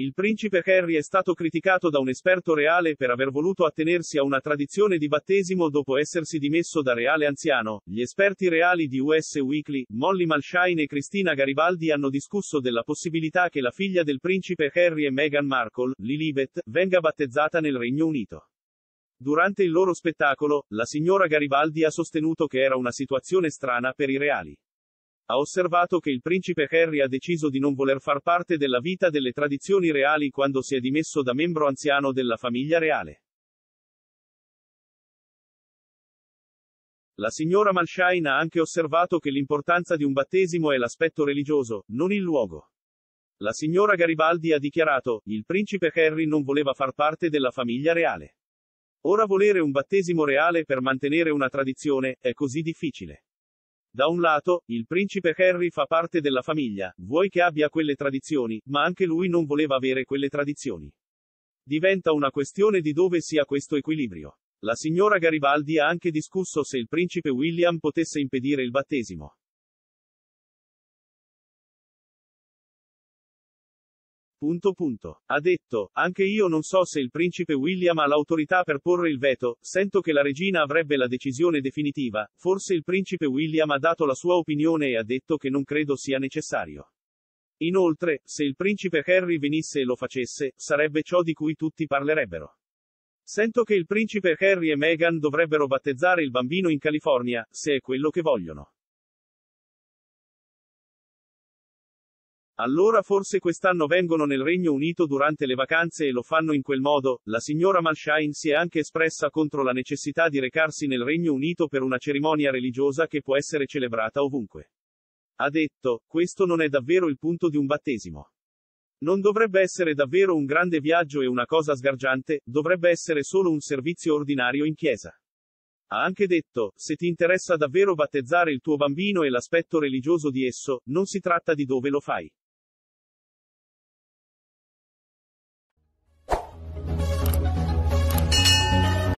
Il principe Harry è stato criticato da un esperto reale per aver voluto attenersi a una tradizione di battesimo dopo essersi dimesso da reale anziano. Gli esperti reali di US Weekly, Molly Malshine e Cristina Garibaldi hanno discusso della possibilità che la figlia del principe Harry e Meghan Markle, Lilibet, venga battezzata nel Regno Unito. Durante il loro spettacolo, la signora Garibaldi ha sostenuto che era una situazione strana per i reali ha osservato che il principe Harry ha deciso di non voler far parte della vita delle tradizioni reali quando si è dimesso da membro anziano della famiglia reale. La signora Malshine ha anche osservato che l'importanza di un battesimo è l'aspetto religioso, non il luogo. La signora Garibaldi ha dichiarato, il principe Harry non voleva far parte della famiglia reale. Ora volere un battesimo reale per mantenere una tradizione, è così difficile. Da un lato, il principe Harry fa parte della famiglia, vuoi che abbia quelle tradizioni, ma anche lui non voleva avere quelle tradizioni. Diventa una questione di dove sia questo equilibrio. La signora Garibaldi ha anche discusso se il principe William potesse impedire il battesimo. Punto punto. Ha detto, anche io non so se il principe William ha l'autorità per porre il veto, sento che la regina avrebbe la decisione definitiva, forse il principe William ha dato la sua opinione e ha detto che non credo sia necessario. Inoltre, se il principe Harry venisse e lo facesse, sarebbe ciò di cui tutti parlerebbero. Sento che il principe Harry e Meghan dovrebbero battezzare il bambino in California, se è quello che vogliono. Allora forse quest'anno vengono nel Regno Unito durante le vacanze e lo fanno in quel modo. La signora Malshine si è anche espressa contro la necessità di recarsi nel Regno Unito per una cerimonia religiosa che può essere celebrata ovunque. Ha detto, questo non è davvero il punto di un battesimo. Non dovrebbe essere davvero un grande viaggio e una cosa sgargiante, dovrebbe essere solo un servizio ordinario in chiesa. Ha anche detto, se ti interessa davvero battezzare il tuo bambino e l'aspetto religioso di esso, non si tratta di dove lo fai.